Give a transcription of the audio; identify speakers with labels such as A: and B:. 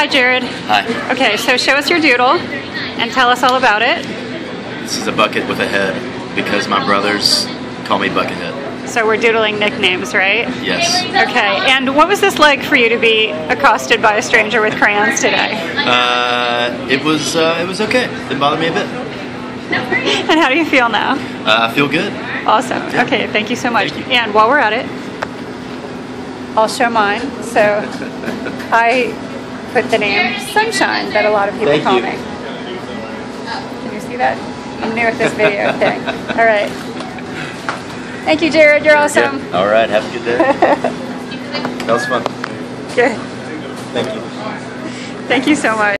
A: Hi, Jared.
B: Hi.
A: Okay, so show us your doodle and tell us all about it.
B: This is a bucket with a head because my brothers call me Buckethead.
A: So we're doodling nicknames, right?
B: Yes.
A: Okay, and what was this like for you to be accosted by a stranger with crayons today?
B: Uh, it was uh, it was okay. Didn't bother me a bit.
A: And how do you feel now?
B: Uh, I feel good.
A: Awesome. Okay, thank you so much.
B: You.
A: And while we're at it, I'll show mine. So I put the name Sunshine that a lot of people
B: Thank
A: call
B: you.
A: me. Can you see that? I'm new at this video thing. All right. Thank you, Jared. You're awesome.
B: Good. All right. Have a good day. that was fun.
A: Good.
B: Thank you.
A: Thank you so much.